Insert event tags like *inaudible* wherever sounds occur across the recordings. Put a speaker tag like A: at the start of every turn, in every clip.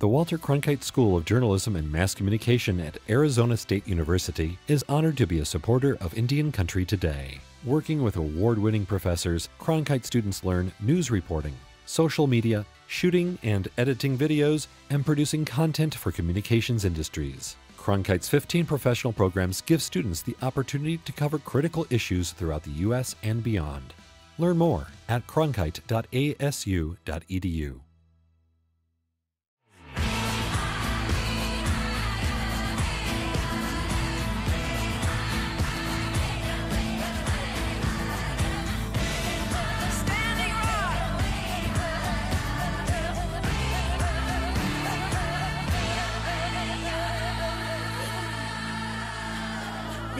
A: The Walter Cronkite School of Journalism and Mass Communication at Arizona State University is honored to be a supporter of Indian Country Today. Working with award winning professors, Cronkite students learn news reporting, social media, shooting and editing videos, and producing content for communications industries. Cronkite's 15 professional programs give students the opportunity to cover critical issues throughout the U.S. and beyond. Learn more at cronkite.asu.edu.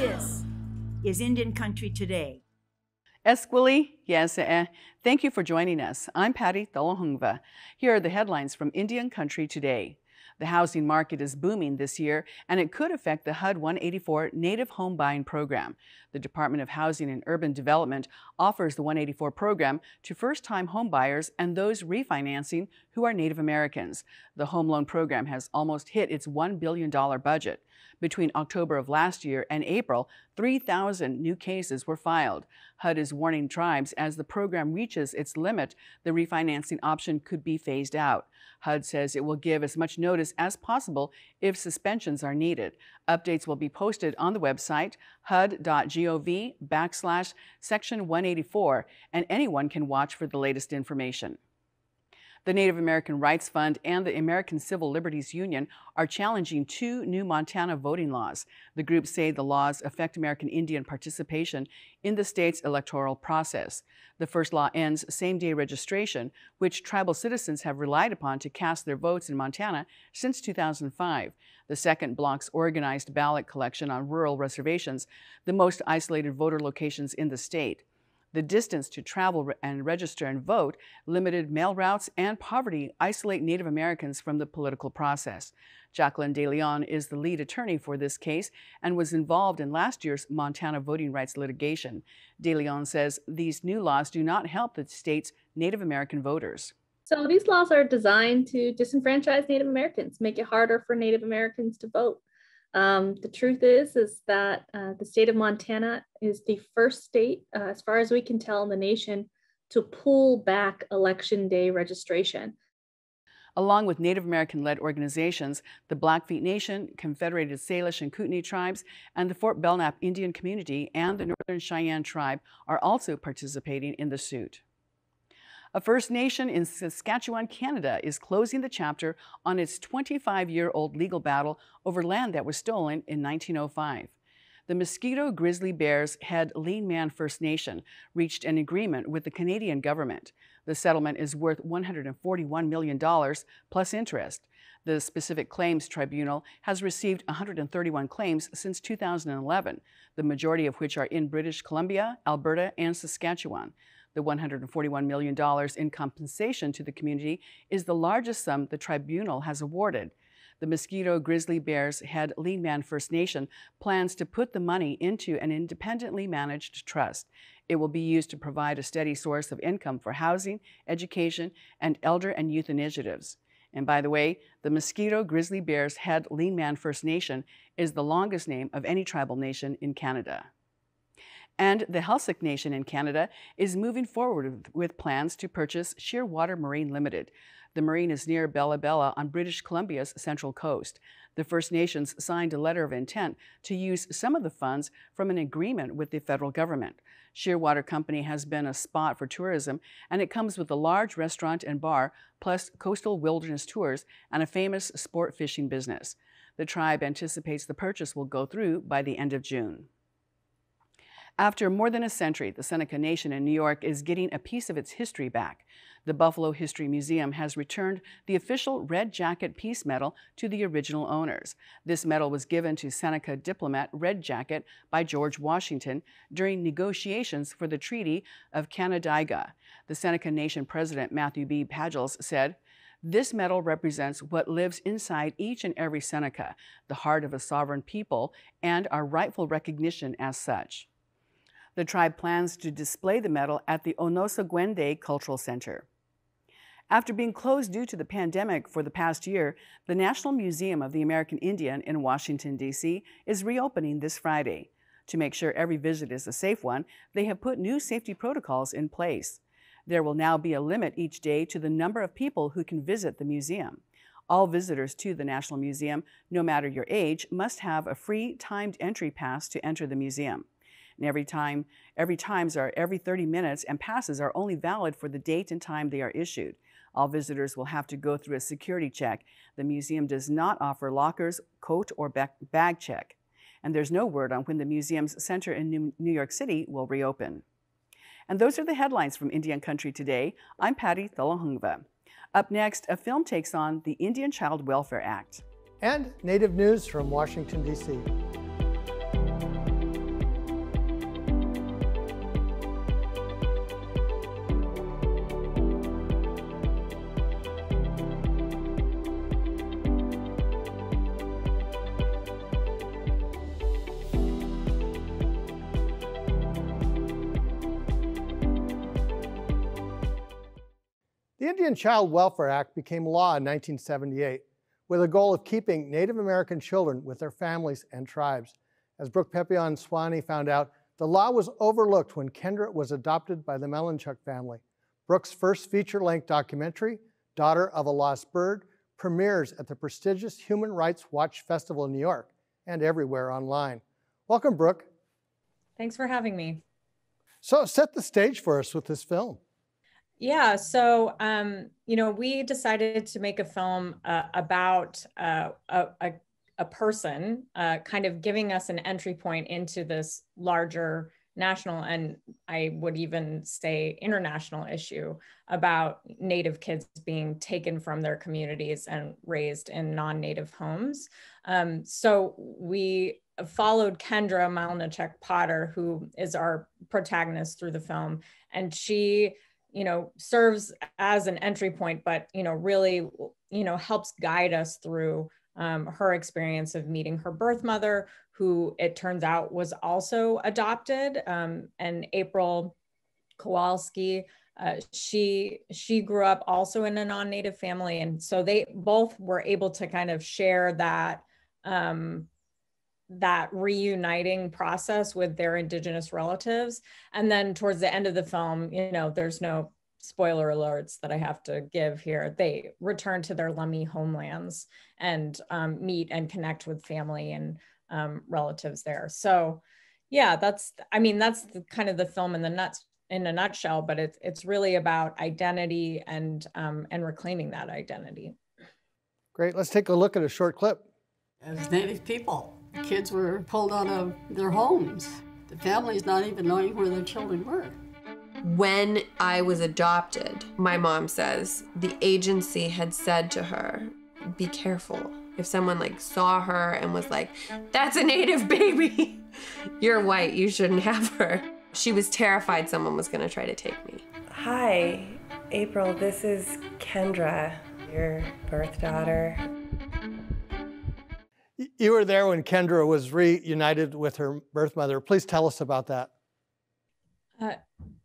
B: This is Indian Country Today.
C: Esquili, yes, eh. thank you for joining us. I'm Patty Talahongva. Here are the headlines from Indian Country Today. The housing market is booming this year, and it could affect the HUD 184 Native Home Buying Program. The Department of Housing and Urban Development offers the 184 program to first-time homebuyers and those refinancing who are Native Americans. The home loan program has almost hit its $1 billion budget. Between October of last year and April, 3,000 new cases were filed. HUD is warning tribes as the program reaches its limit, the refinancing option could be phased out. HUD says it will give as much notice as possible if suspensions are needed. Updates will be posted on the website hud.gov backslash section 184, and anyone can watch for the latest information. The Native American Rights Fund and the American Civil Liberties Union are challenging two new Montana voting laws. The groups say the laws affect American Indian participation in the state's electoral process. The first law ends same day registration, which tribal citizens have relied upon to cast their votes in Montana since 2005. The second blocks organized ballot collection on rural reservations, the most isolated voter locations in the state. The distance to travel and register and vote, limited mail routes, and poverty isolate Native Americans from the political process. Jacqueline DeLeon is the lead attorney for this case and was involved in last year's Montana voting rights litigation. DeLeon says these new laws do not help the state's Native American voters.
D: So these laws are designed to disenfranchise Native Americans, make it harder for Native Americans to vote. Um, the truth is, is that uh, the state of Montana is the first state, uh, as far as we can tell in the nation, to pull back election day registration.
C: Along with Native American led organizations, the Blackfeet Nation, Confederated Salish and Kootenai tribes, and the Fort Belknap Indian community and the Northern Cheyenne tribe are also participating in the suit. A First Nation in Saskatchewan, Canada is closing the chapter on its 25 year old legal battle over land that was stolen in 1905. The Mosquito Grizzly Bears head Lean Man First Nation reached an agreement with the Canadian government. The settlement is worth $141 million plus interest. The Specific Claims Tribunal has received 131 claims since 2011, the majority of which are in British Columbia, Alberta, and Saskatchewan. The $141 million in compensation to the community is the largest sum the tribunal has awarded. The Mosquito Grizzly Bears head Lean Man First Nation plans to put the money into an independently managed trust. It will be used to provide a steady source of income for housing, education, and elder and youth initiatives. And by the way, the Mosquito Grizzly Bears head Lean Man First Nation is the longest name of any tribal nation in Canada. And the Heiltsuk Nation in Canada is moving forward with plans to purchase Shearwater Marine Limited. The marine is near Bella Bella on British Columbia's central coast. The First Nations signed a letter of intent to use some of the funds from an agreement with the federal government. Shearwater Company has been a spot for tourism, and it comes with a large restaurant and bar, plus coastal wilderness tours and a famous sport fishing business. The tribe anticipates the purchase will go through by the end of June. After more than a century, the Seneca Nation in New York is getting a piece of its history back. The Buffalo History Museum has returned the official Red Jacket Peace Medal to the original owners. This medal was given to Seneca diplomat Red Jacket by George Washington during negotiations for the Treaty of Canandaigua. The Seneca Nation president Matthew B. Pagels said, this medal represents what lives inside each and every Seneca, the heart of a sovereign people, and our rightful recognition as such. The tribe plans to display the medal at the Onosagwende Cultural Center. After being closed due to the pandemic for the past year, the National Museum of the American Indian in Washington, D.C. is reopening this Friday. To make sure every visit is a safe one, they have put new safety protocols in place. There will now be a limit each day to the number of people who can visit the museum. All visitors to the National Museum, no matter your age, must have a free timed entry pass to enter the museum. And every time, every times are every 30 minutes and passes are only valid for the date and time they are issued. All visitors will have to go through a security check. The museum does not offer lockers, coat, or bag check. And there's no word on when the museum's center in New York City will reopen. And those are the headlines from Indian Country today. I'm Patty Talahongva. Up next, a film takes on the Indian Child Welfare Act.
E: And Native news from Washington, D.C. Indian Child Welfare Act became law in 1978 with a goal of keeping Native American children with their families and tribes. As Brooke Pepion Swaney found out, the law was overlooked when Kendra was adopted by the Mylnechuk family. Brooke's first feature-length documentary, Daughter of a Lost Bird, premieres at the prestigious Human Rights Watch Festival in New York and everywhere online. Welcome, Brooke.
F: Thanks for having me.
E: So set the stage for us with this film.
F: Yeah, so um, you know, we decided to make a film uh, about uh, a, a, person, uh, kind of giving us an entry point into this larger national and I would even say international issue about Native kids being taken from their communities and raised in non-Native homes. Um, so we followed Kendra Mylnechuk Potter, who is our protagonist through the film, and she you know serves as an entry point but you know really you know helps guide us through um, her experience of meeting her birth mother who it turns out was also adopted um, and april kowalski uh, she she grew up also in a non-native family and so they both were able to kind of share that um, that reuniting process with their indigenous relatives. And then towards the end of the film you know there's no spoiler alerts that i have to give here. They return to their lummi homelands and um, meet and connect with family and um, relatives there. So yeah that's i mean that's the, kind of the film in the nuts in a nutshell but it's it's really about identity and um, and reclaiming that identity.
E: Great. Let's take a look at a short clip.
G: As native people Kids were pulled out of their homes. The families not even knowing where their children were.
H: When I was adopted, my mom says the agency had said to her, be careful. If someone like saw her and was like, that's a native baby, *laughs* you're white, you shouldn't have her. She was terrified someone was gonna try to take me.
I: Hi, April, this is Kendra, your birth daughter.
E: You were there when Kendra was reunited with her birth mother. Please tell us about that.
F: Uh,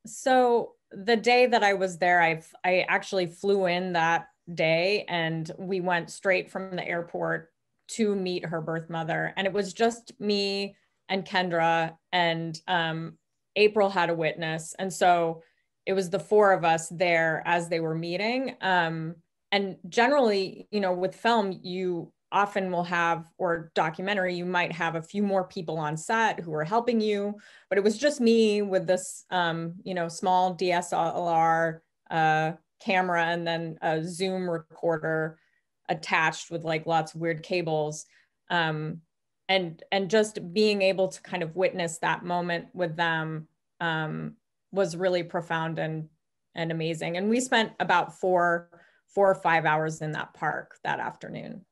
F: so the day that I was there, I I actually flew in that day, and we went straight from the airport to meet her birth mother, and it was just me and Kendra, and um, April had a witness, and so it was the four of us there as they were meeting. Um, and generally, you know, with film, you often will have or documentary you might have a few more people on set who are helping you but it was just me with this um, you know small dslr uh, camera and then a zoom recorder attached with like lots of weird cables um, and and just being able to kind of witness that moment with them um, was really profound and and amazing. And we spent about four four or five hours in that park that afternoon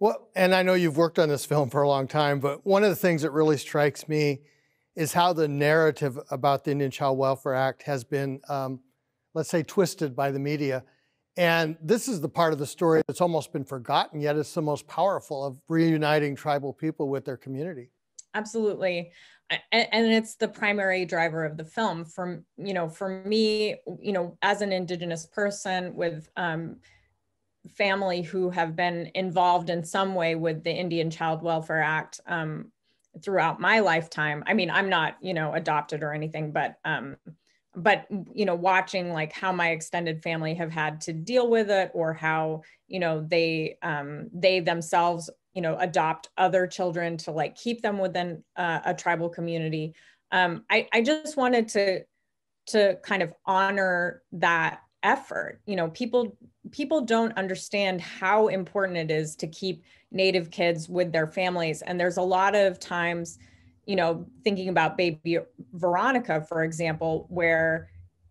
E: well, and I know you've worked on this film for a long time, but one of the things that really strikes me is how the narrative about the Indian Child Welfare Act has been, um, let's say, twisted by the media. And this is the part of the story that's almost been forgotten, yet it's the most powerful of reuniting tribal people with their community.
F: absolutely and, it's the primary driver of the film from you know for me you know as an indigenous person with um, family who have been involved in some way with the indian child welfare act um, throughout my lifetime. I mean i'm not you know adopted or anything but um, but you know watching like how my extended family have had to deal with it or how you know they um, they themselves you know adopt other children to like keep them within uh, a tribal community. Um, I, I just wanted to to kind of honor that effort you know people people don't understand how important it is to keep native kids with their families and there's a lot of times you know, thinking about baby Veronica, for example, where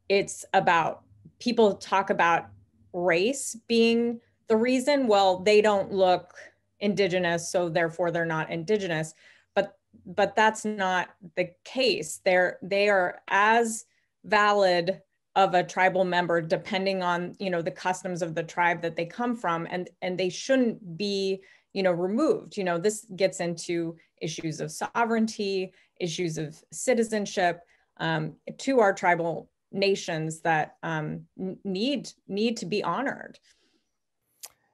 F: it's about people talk about race being the reason. Well, they don't look indigenous, so therefore they're not indigenous. But but that's not the case. They're they are as valid of a tribal member depending on you know the customs of the tribe that they come from and and they shouldn't be you know removed. You know this gets into issues of sovereignty issues of citizenship um, to our tribal nations that um, need need to be honored.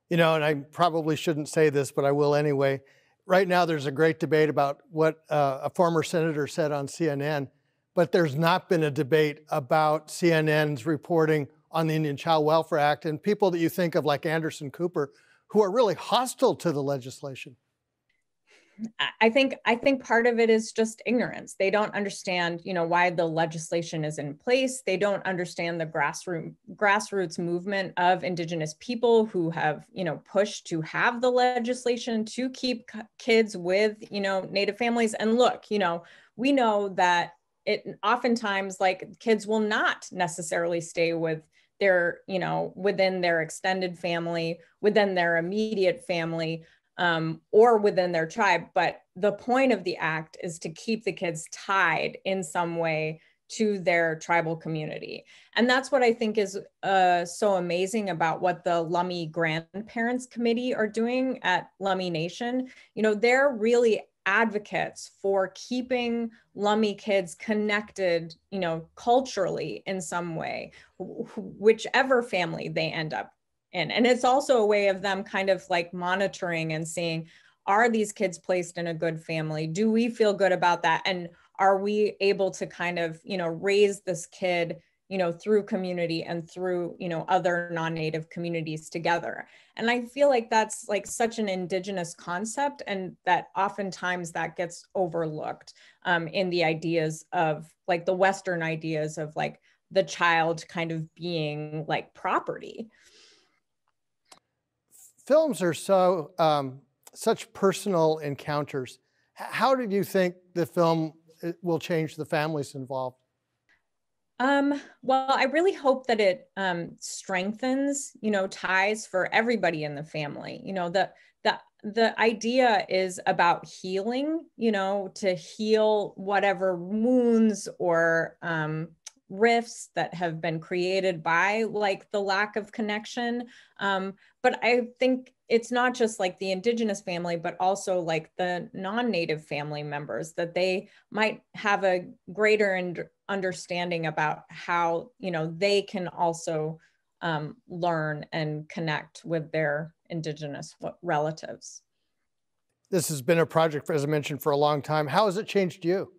E: You know and i probably shouldn't say this but i will anyway. Right now there's a great debate about what uh, a former senator said on cnn but there's not been a debate about cnn's reporting on the indian child welfare act and people that you think of like anderson cooper who are really hostile to the legislation?
F: I think I think part of it is just ignorance. They don't understand, you know, why the legislation is in place. They don't understand the grassroots grassroots movement of indigenous people who have, you know, pushed to have the legislation to keep kids with, you know, native families. And look, you know, we know that it oftentimes like kids will not necessarily stay with their, you know, within their extended family, within their immediate family, um, or within their tribe. But the point of the act is to keep the kids tied in some way to their tribal community. And that's what I think is uh, so amazing about what the Lummi Grandparents Committee are doing at Lummi Nation. You know, they're really advocates for keeping Lummi kids connected, you know, culturally in some way, whichever family they end up in. And it's also a way of them kind of like monitoring and seeing, are these kids placed in a good family? Do we feel good about that? And are we able to kind of, you know, raise this kid you know through community and through you know other non-native communities together. And i feel like that's like such an indigenous concept and that oftentimes that gets overlooked um, in the ideas of like the western ideas of like the child kind of being like property.
E: Films are so um, such personal encounters. How did you think the film uh, will change the families involved
F: um, well, I really hope that it um, strengthens, you know, ties for everybody in the family. You know, the the the idea is about healing. You know, to heal whatever wounds or um, rifts that have been created by like the lack of connection. Um, but I think it's not just like the indigenous family, but also like the non-native family members that they might have a greater and understanding about how you know they can also um, learn and connect with their indigenous relatives.
E: This has been a project, as I mentioned, for a long time. How has it changed you?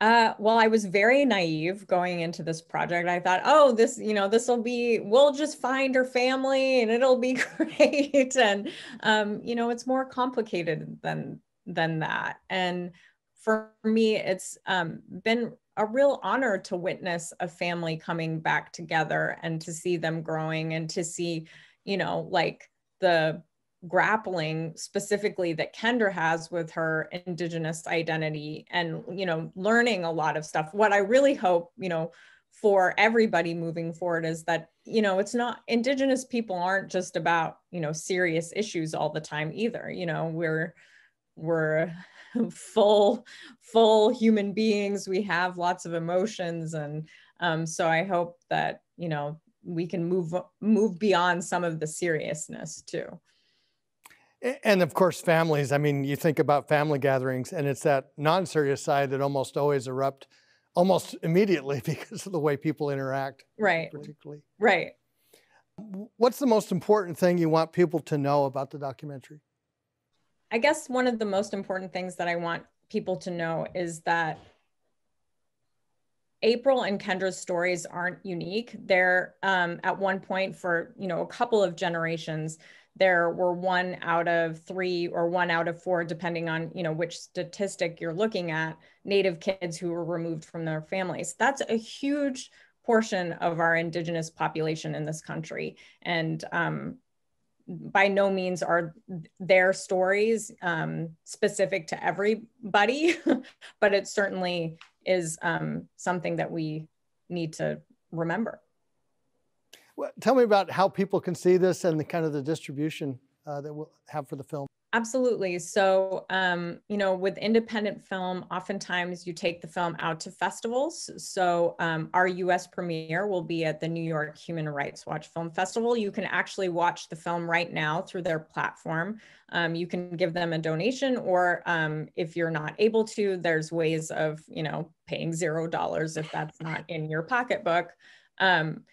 F: Uh, well, I was very naive going into this project. I thought, oh, this, you know, this will be, we'll just find her family and it'll be *laughs* great. and, um, you know, it's more complicated than, than that. And for me, it's um, been a real honor to witness a family coming back together and to see them growing and to see, you know, like the grappling specifically that Kendra has with her indigenous identity and you know learning a lot of stuff. What I really hope you know for everybody moving forward is that you know it's not indigenous people aren't just about you know serious issues all the time either. You know we're we're *laughs* full full human beings we have lots of emotions and um, so i hope that you know we can move move beyond some of the seriousness too
E: And of course, families. I mean, you think about family gatherings, and it's that non serious side that almost always erupt almost immediately *laughs* because of the way people interact.
F: Right.
E: Particularly.
F: Right.
E: What's the most important thing you want people to know about the documentary?
F: I guess one of the most important things that I want people to know is that April and Kendra's stories aren't unique. They're um, at one point for you know a couple of generations. There were one out of three or one out of four, depending on you know which statistic you're looking at, Native kids who were removed from their families. That's a huge portion of our Indigenous population in this country, and um, by no means are their stories um, specific to everybody, *laughs* but it certainly is um, something that we need to remember.
E: Well, tell me about how people can see this and the kind of the distribution uh, that we'll have for the film.
F: Absolutely. So, um, you know, with independent film, oftentimes you take the film out to festivals. So, um, our US premiere will be at the New York Human Rights Watch Film Festival. You can actually watch the film right now through their platform. Um, you can give them a donation, or um, if you're not able to, there's ways of, you know, paying zero dollars if that's not in your pocketbook. Um,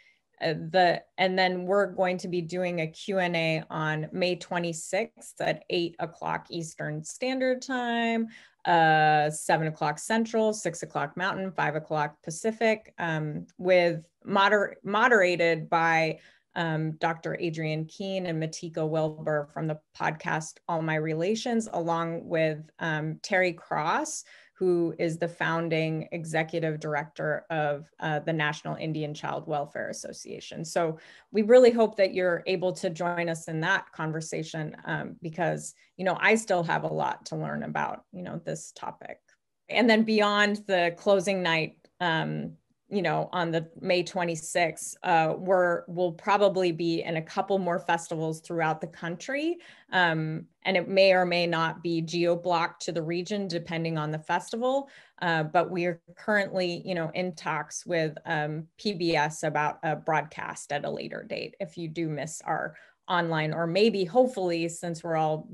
F: the and then we're going to be doing a q&a on may 26th at 8 o'clock eastern standard time uh, 7 o'clock central 6 o'clock mountain 5 o'clock pacific um, with moder- moderated by um, Dr. Adrienne Keene and Matika Wilbur from the podcast All My Relations, along with um, Terry Cross, who is the founding executive director of uh, the National Indian Child Welfare Association. So we really hope that you're able to join us in that conversation um, because, you know, I still have a lot to learn about, you know, this topic. And then beyond the closing night um, you know, on the May 26th, uh, we're, we'll probably be in a couple more festivals throughout the country. Um, and it may or may not be geo-blocked to the region depending on the festival. Uh, but we are currently, you know, in talks with um, PBS about a broadcast at a later date if you do miss our online or maybe hopefully since we're all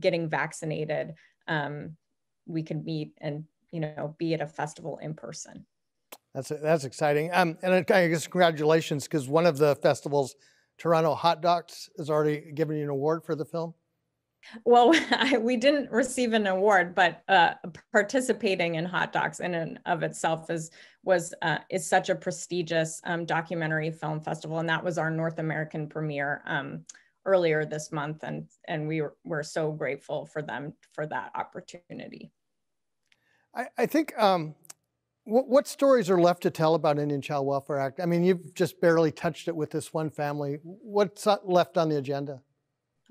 F: getting vaccinated, um, we can meet and, you know, be at a festival in person.
E: That's that's exciting. Um, and I guess congratulations because one of the festivals, Toronto Hot Docs, has already given you an award for the film.
F: Well, *laughs* I, we didn't receive an award, but uh, participating in Hot Docs in and of itself is was uh, is such a prestigious um, documentary film festival, and that was our North American premiere um, earlier this month, and and we were, we're so grateful for them for that opportunity.
E: I, I think um, what, what, stories are left to tell about Indian Child Welfare Act? I mean, you've just barely touched it with this one family. What's left on the agenda?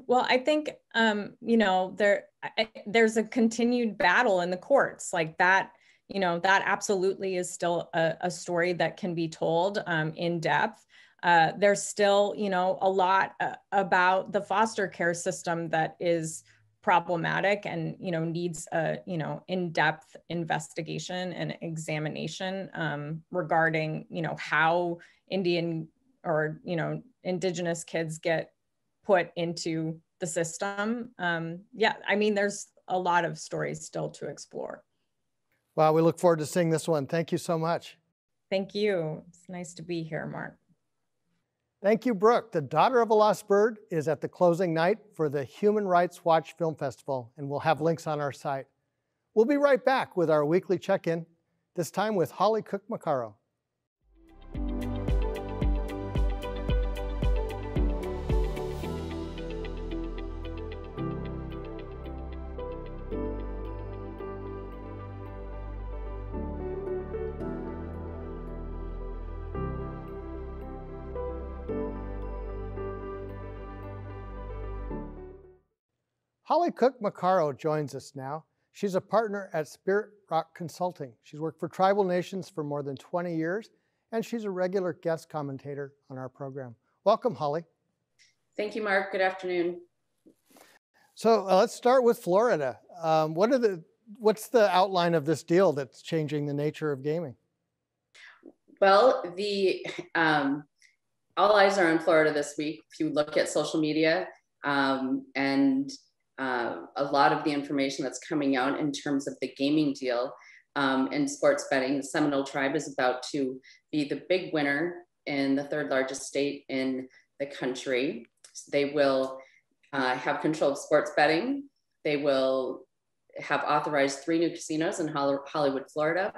F: Well, I think um, you know there I, there's a continued battle in the courts like that. You know that absolutely is still a, a story that can be told um, in depth. Uh, there's still you know a lot uh, about the foster care system that is problematic and you know needs a you know in-depth investigation and examination um, regarding you know how indian or you know indigenous kids get put into the system. Um, yeah i mean there's a lot of stories still to explore.
E: Wow we look forward to seeing this one. Thank you so much.
F: Thank you. It's nice to be here mark
E: Thank you, Brooke. The Daughter of a Lost Bird is at the closing night for the Human Rights Watch Film Festival, and we'll have links on our site. We'll be right back with our weekly check in, this time with Holly Cook Macarro. Holly Cook Macarro joins us now. She's a partner at Spirit Rock Consulting. She's worked for tribal nations for more than 20 years, and she's a regular guest commentator on our program. Welcome, Holly.
J: Thank you, Mark. Good afternoon.
E: So uh, let's start with Florida. Um, what are the what's the outline of this deal that's changing the nature of gaming?
J: Well, the um, all eyes are on Florida this week. If you look at social media, um, and uh, a lot of the information that's coming out in terms of the gaming deal um, in sports betting. The Seminole Tribe is about to be the big winner in the third largest state in the country. They will uh, have control of sports betting. They will have authorized three new casinos in Hollywood, Florida.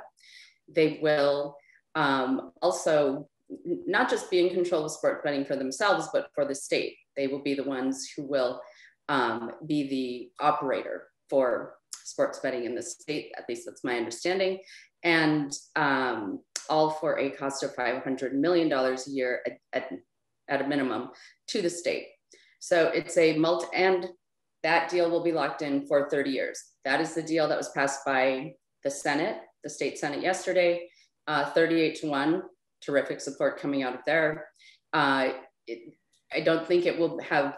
J: They will um, also not just be in control of sports betting for themselves, but for the state. They will be the ones who will um, be the operator for sports betting in the state. At least that's my understanding. And um, all for a cost of $500 million a year at, at, at a minimum to the state. So it's a multi, and that deal will be locked in for 30 years. That is the deal that was passed by the Senate, the state Senate yesterday, uh, 38 to 1. Terrific support coming out of there. Uh, it, I don't think it will have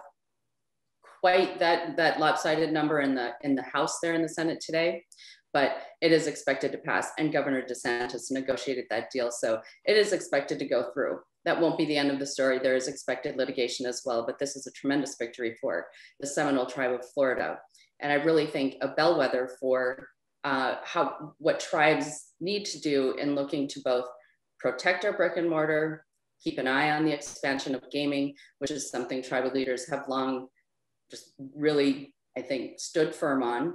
J: quite that, that lopsided number in the, in the House there in the Senate today, but it is expected to pass. And Governor DeSantis negotiated that deal. So it is expected to go through that won't be the end of the story. There is expected litigation as well, but this is a tremendous victory for the Seminole tribe of Florida. And I really think a bellwether for uh, how what tribes need to do in looking to both protect our brick and mortar, keep an eye on the expansion of gaming, which is something tribal leaders have long just really, I think, stood firm on,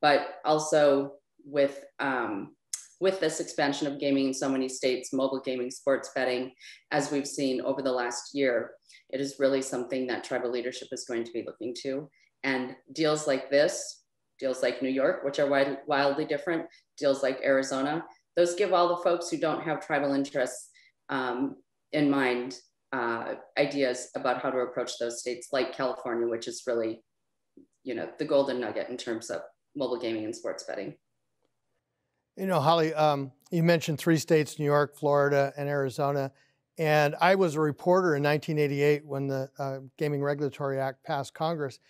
J: but also with um, with this expansion of gaming in so many states, mobile gaming, sports betting, as we've seen over the last year, it is really something that tribal leadership is going to be looking to. And deals like this, deals like New York, which are wide, wildly different, deals like Arizona, those give all the folks who don't have tribal interests um, in mind uh, ideas about how to approach those states like California, which is really, you know, the golden nugget in terms of mobile gaming and sports betting.
E: You know, Holly, um, you mentioned three states New York, Florida, and Arizona. And I was a reporter in 1988 when the uh, Gaming Regulatory Act passed Congress.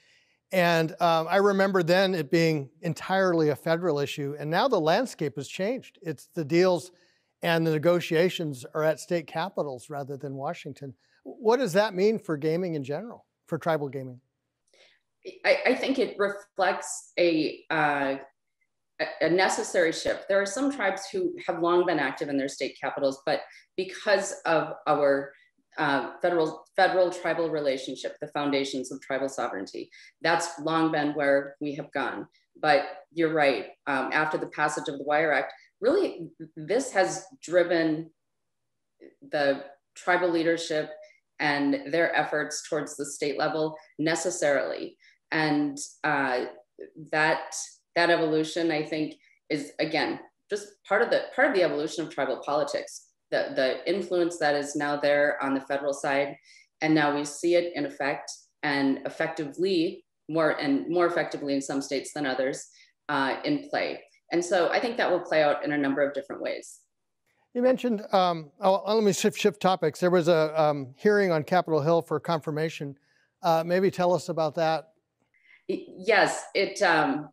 E: And um, I remember then it being entirely a federal issue. And now the landscape has changed. It's the deals and the negotiations are at state capitals rather than Washington. What does that mean for gaming in general, for tribal gaming?
J: I, I think it reflects a uh, a necessary shift. There are some tribes who have long been active in their state capitals, but because of our uh, federal federal tribal relationship, the foundations of tribal sovereignty, that's long been where we have gone. But you're right. Um, after the passage of the Wire Act, really, this has driven the tribal leadership and their efforts towards the state level necessarily, and uh, that that evolution, I think, is again just part of the part of the evolution of tribal politics. The the influence that is now there on the federal side, and now we see it in effect and effectively more and more effectively in some states than others uh, in play. And so I think that will play out in a number of different ways.
E: You mentioned, um, oh, let me shift, shift topics. There was a um, hearing on Capitol Hill for confirmation. Uh, maybe tell us about that.
J: Yes, it um,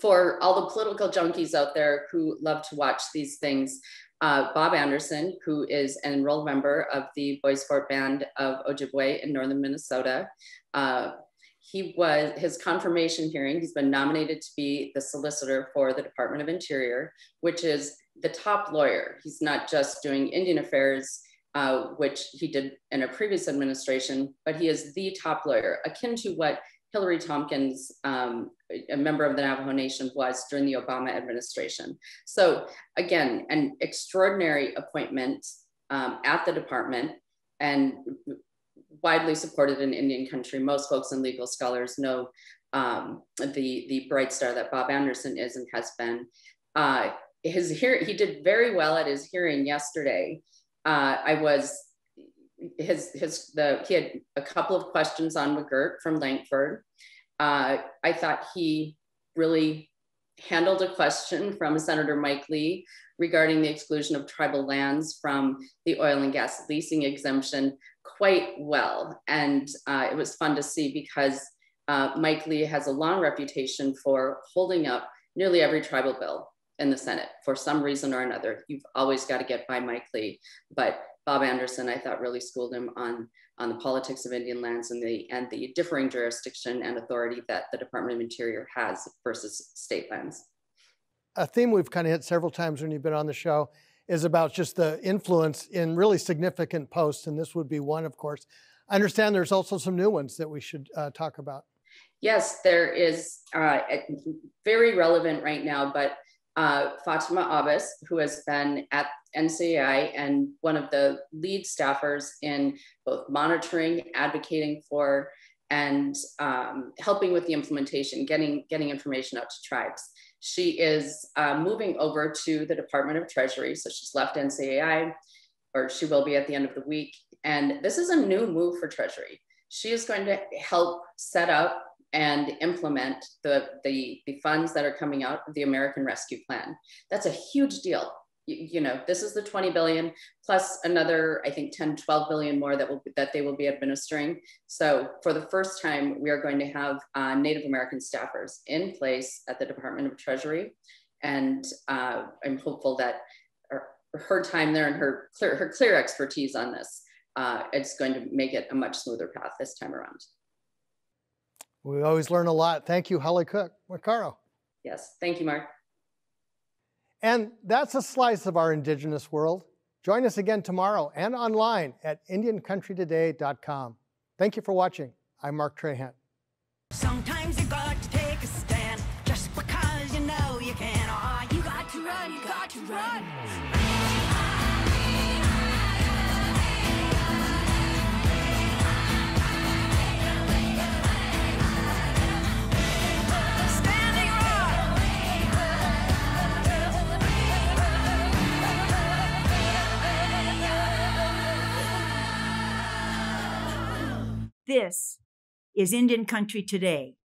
J: for all the political junkies out there who love to watch these things, uh, Bob Anderson, who is an enrolled member of the Bois Forte Band of Ojibwe in northern Minnesota, uh, he was his confirmation hearing. He's been nominated to be the solicitor for the Department of Interior, which is the top lawyer. He's not just doing Indian affairs, uh, which he did in a previous administration, but he is the top lawyer, akin to what Hilary Tompkins, um, a member of the Navajo Nation, was during the Obama administration. So again, an extraordinary appointment um, at the department and widely supported in Indian country. Most folks and legal scholars know um, the, the bright star that Bob Anderson is and has been. Uh, his hear he did very well at his hearing yesterday. Uh, I was his his the he had a couple of questions on McGirt from Lankford. Uh, I thought he really handled a question from Senator Mike Lee regarding the exclusion of tribal lands from the oil and gas leasing exemption quite well. And uh, it was fun to see because uh, Mike Lee has a long reputation for holding up nearly every tribal bill in the Senate for some reason or another. You've always got to get by Mike Lee, but Bob Anderson, I thought really schooled him on, on the politics of Indian lands and the, and the differing jurisdiction and authority that the Department of Interior has versus state lands.
E: A theme we've kind of hit several times when you've been on the show is about just the influence in really significant posts, and this would be one, of course. I understand there's also some new ones that we should uh, talk about.
J: Yes, there is uh, very relevant right now, but uh, Fatima Abbas, who has been at NCAI and one of the lead staffers in both monitoring, advocating for, and um, helping with the implementation, getting, getting information out to tribes. She is uh, moving over to the Department of Treasury. So she's left NCAI, or she will be at the end of the week. And this is a new move for Treasury. She is going to help set up and implement the, the, the funds that are coming out of the American Rescue Plan. That's a huge deal. You, know, this is the 20 billion plus another, I think 10, 12 billion more that will that they will be administering. So for the first time, we are going to have uh, Native American staffers in place at the Department of Treasury. And uh, I'm hopeful that her, her, time there and her clear, her clear expertise on this, uh, it's going to make it a much smoother path this time around.
E: We always learn a lot. Thank you, Holly Cook. Macarro.
J: Yes, thank you, Mark.
E: And that's a slice of our Indigenous world. Join us again tomorrow and online at IndianCountryToday.com. Thank you for watching. I'm Mark Trahant.
B: Sometimes you got to take a stand just because you know you can. Oh, you got to run, you got to run. This is Indian Country Today.